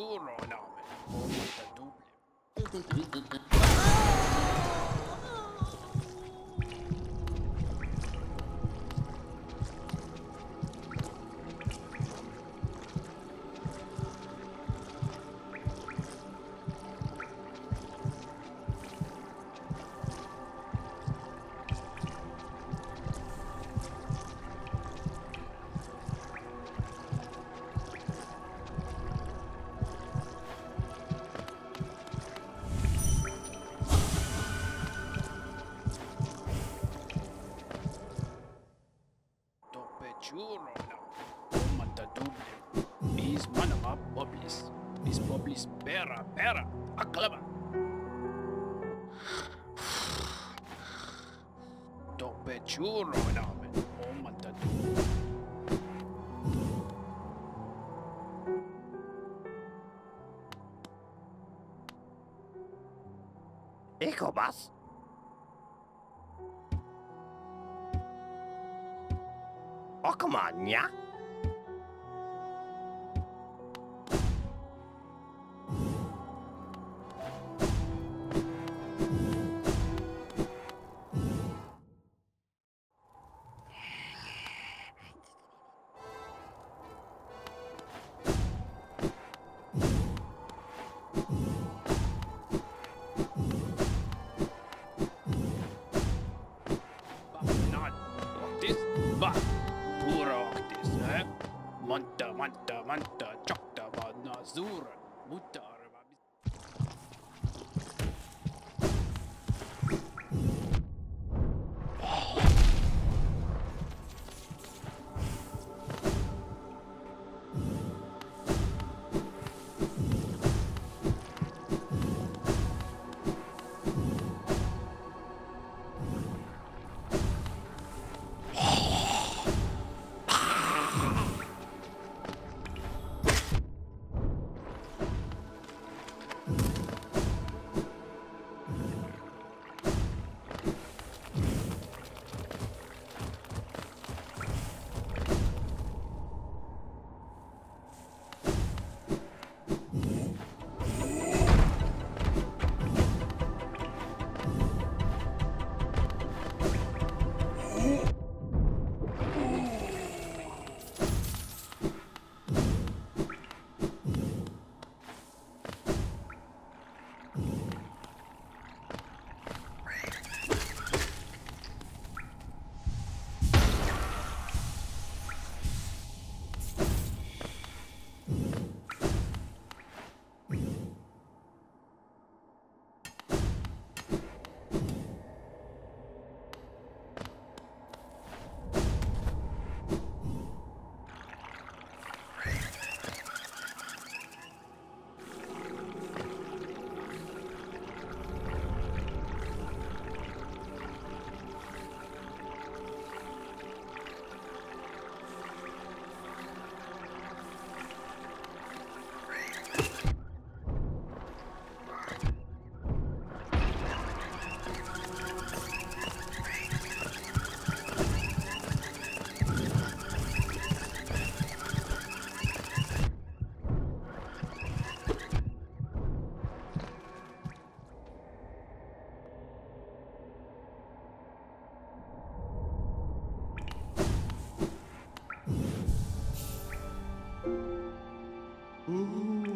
Pour l'homme, on Oh, ça double. Monta duble. Is manama boblis. Is boblis pera pera. Aklaba. Doppe giuro namen. Oh, monta duble. Ikaw, boss? come on, Not Zur, Muta.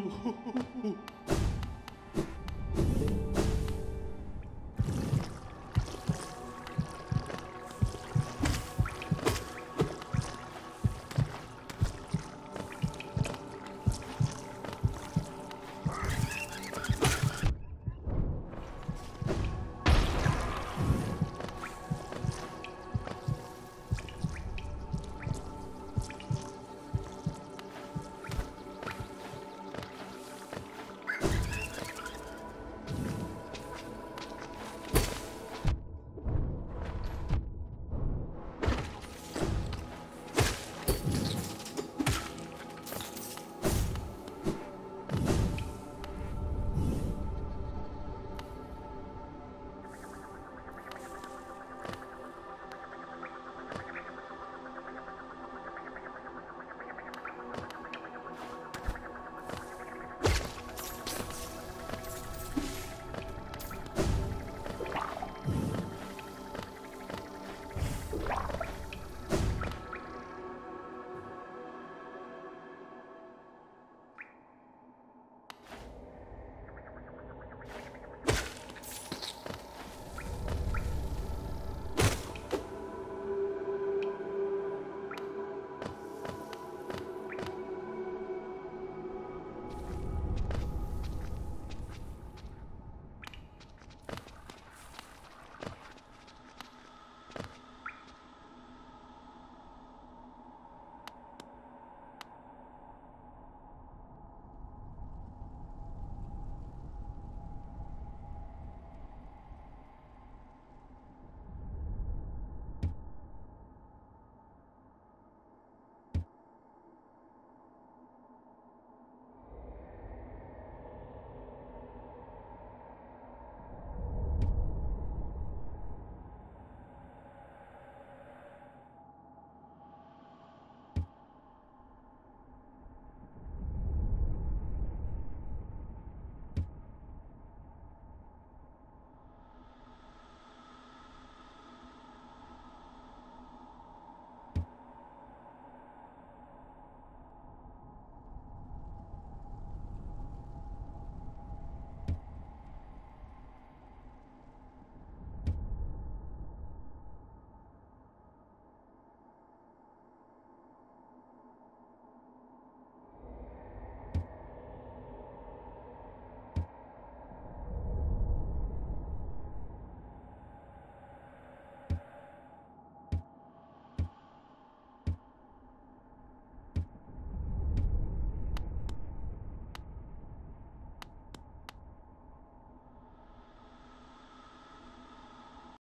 Ooh.